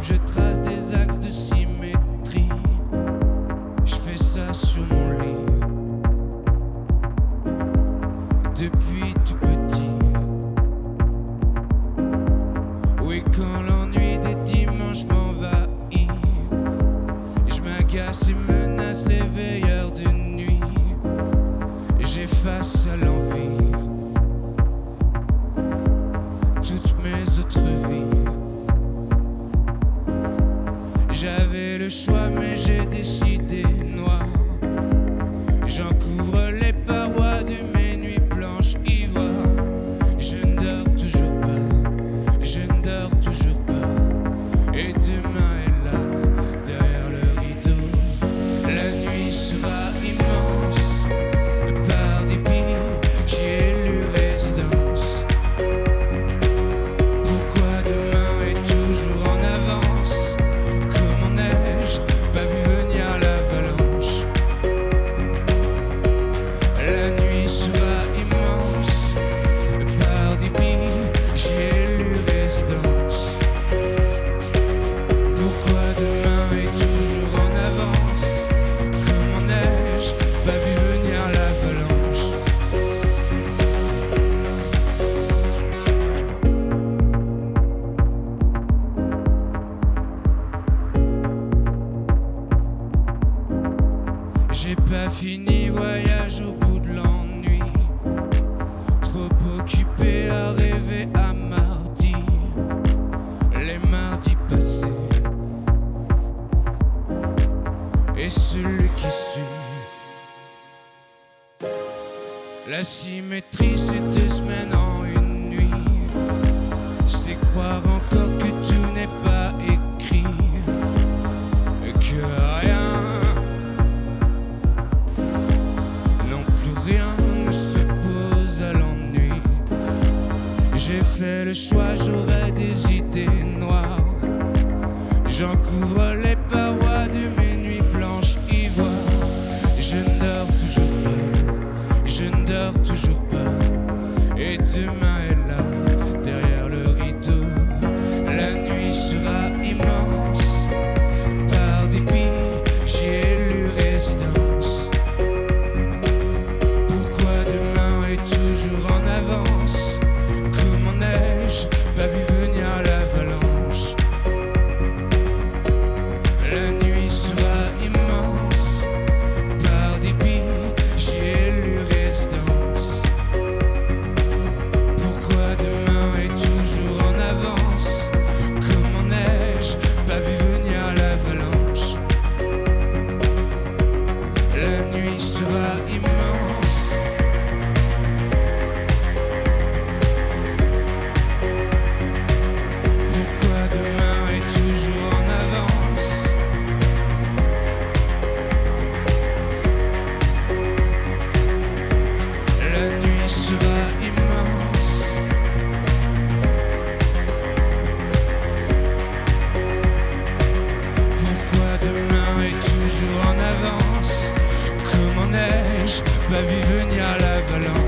je trace des axes de symétrie. Je fais ça sur mon lit. Depuis tout petit. Oui, quand l'ennui des dimanches m'envahit, je m'agace et menace les veilleurs de nuit. J'efface à l'envie. J'avais le choix, mais j'ai décidé noir. J'en couvre J'ai pas fini, voyage au bout de l'ennui. Trop occupé à rêver à mardi, les mardis passés. Et celui qui suit. La symétrie, c'est deux semaines en une nuit. C'est croire encore fait le choix, j'aurai des idées noires. J'en couvre les parois de mes nuits blanches ivoires. Je ne dors toujours pas, je ne dors toujours pas. Et demain est n'ai-je pas pas vu venir l'avalanche